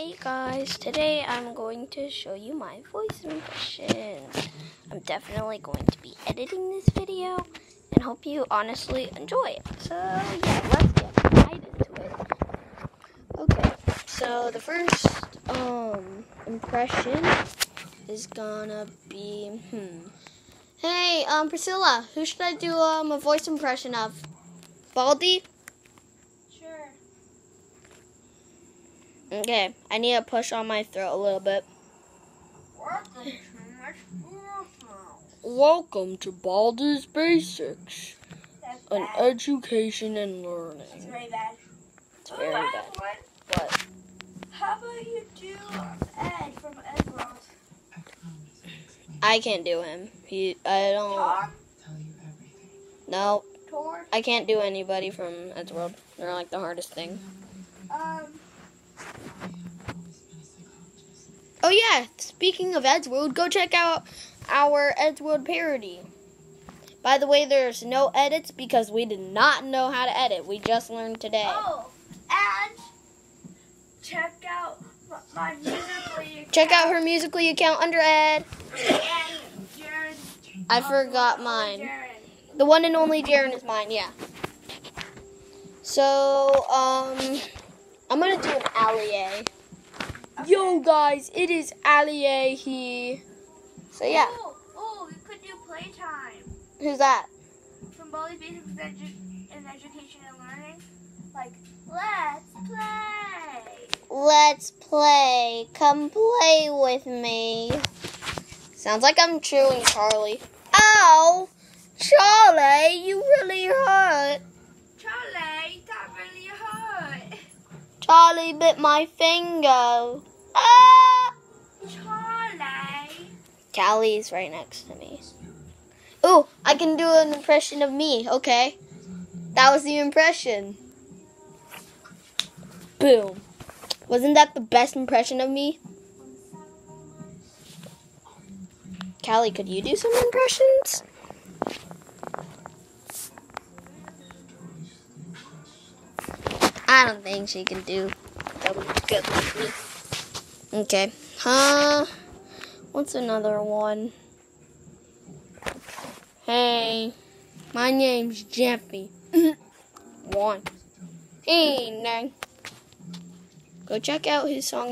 Hey guys, today I'm going to show you my voice impressions. I'm definitely going to be editing this video and hope you honestly enjoy it. So yeah, let's get right into it. Okay, so the first um impression is gonna be hmm. Hey, um Priscilla, who should I do um a voice impression of? Baldi? Okay, I need to push on my throat a little bit. Welcome to my. Welcome to Baldi's Basics, That's an bad. education and learning. It's very bad. It's very oh, I bad. have one. What? How about you do Ed from Eddsworld? I can't do him. He, I don't. Tom? No, Tord? I can't do anybody from Eddsworld. They're like the hardest thing. Um, Oh yeah, speaking of Eddsworld, go check out our Eddsworld parody. By the way, there's no edits because we did not know how to edit. We just learned today. oh, and check out my musically. Account. Check out her Musically account under Ed. I forgot mine. Jared. The one and only Jaren is mine, yeah. So, um, I'm gonna do an allier. Yo, guys, it is allier here. So, yeah. Oh, oh, we could do playtime. Who's that? From Baldi Basics in Education and Learning. Like, let's play. Let's play. Come play with me. Sounds like I'm chewing Charlie. Ow! Charlie, you really hurt. Charlie, that really hurt. Charlie bit my finger. Ah! Charlie. Callie's right next to me. Ooh, I can do an impression of me. Okay. That was the impression. Boom. Wasn't that the best impression of me? Callie, could you do some impressions? I don't think she can do. Okay. Huh? What's another one? Hey, my name's Jeffy. one. Hey, nine. Go check out his song.